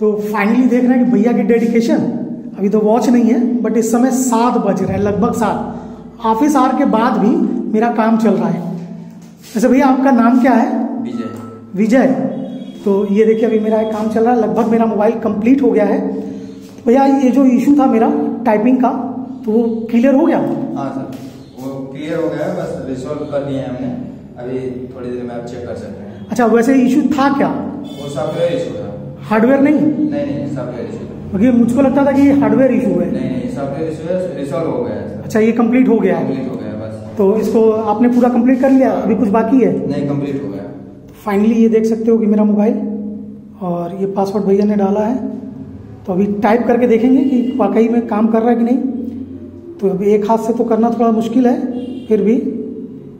तो फाइनली देख रहे हैं कि भैया की डेडिकेशन अभी तो वॉच नहीं है बट इस समय सात बज रहे हैं लगभग सात। ऑफ़िस आर के बाद भी मेरा काम चल रहा है। वैसे भैया आपका नाम क्या है? विजय। विजय। तो ये देखिए अभी मेरा एक काम चल रहा है लगभग मेरा मोबाइल कंप्लीट हो गया है। भैया ये जो इशू था मेरा टाइपिंग का तो वो क्लियर हो गया? हाँ सर वो क्लियर हो गया बस रिसॉल्व कर दिए हैं हमने। अभी थोड़ी देर में आप चेक कर सकते हैं। अच्छा वैसे इशू था क्या? वो सॉफ्टवेयर इशू था। हार्डवेयर नहीं? नहीं नहीं सॉफ्टवेयर इशू मुझको लगता था कि ये हार्डवेयर इशू है। नहीं नहीं सॉफ्टवेयर इशू है रिसॉल्व हो गया है। अच्छा ये कंप्लीट हो गया। कंप्लीट हो गया बस। तो इसको आपने पूरा कंप्लीट कर लिया अभी कुछ बाकी है? नहीं कंप्लीट हो गया। फाइनली ये देख सकते हो कि मेरा मोबाइल और ये पासवर्ड भैया ने डाला है। तो अभी टाइप करके देखेंगे कि वाकई में काम कर रहा है कि नहीं। तो अभी एक हाथ से तो करना थोड़ा मुश्किल है फिर भी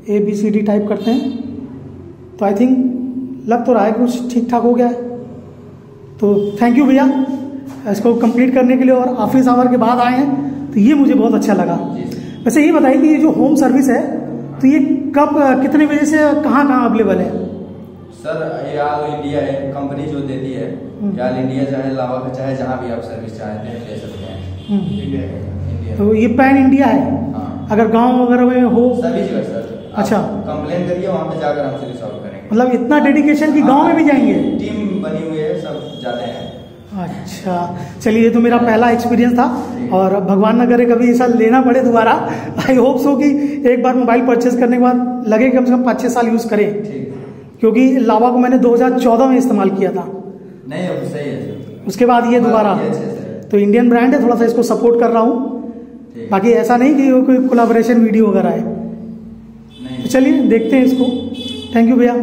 A B C D type करते हैं। तो आई थिंक लग तो रहा है कुछ ठीक ठाक हो गया है। तो थैंक यू भैया इसको कंप्लीट करने के लिए और ऑफ़िस आवर के बाद आए हैं तो ये मुझे बहुत अच्छा लगा। वैसे ये बताइए कि ये जो होम सर्विस है तो ये कब कितने बजे से कहाँ कहाँ अवेलेबल है? सर ये ऑल इंडिया है कंपनी जो देती है ऑल इंडिया चाहे लावा का चाहे जहाँ भी आप सर्विस चाहते हैं ले सकते हैं। हम्म। इंडिया इंडिया तो ये पैन इंडिया है? हाँ। अगर गाँव वगैरह में हो सभी जगह सर। अच्छा। कंप्लेन करिए वहाँ पे जाकर हमसे रिसॉल्व करेंगे। मतलब इतना डेडिकेशन कि गाँव में भी जाएँगे? टीम बनी हुई है जाते हैं। अच्छा चलिए ये तो मेरा पहला एक्सपीरियंस था और भगवान न करे कभी ऐसा लेना पड़े दोबारा। आई होप सो कि एक बार मोबाइल परचेज करने के बाद लगे कम से कम पाँच छः साल यूज़ करें। क्योंकि लावा को मैंने 2014 में इस्तेमाल किया था। नहीं अब सही है उसके बाद ये दोबारा। है। तो इंडियन ब्रांड है थोड़ा सा इसको सपोर्ट कर रहा हूँ। बाकी ऐसा नहीं कि कोई कोलाबोरेशन वीडियो वगैरह है। तो चलिए देखते हैं इसको। थैंक यू भैया।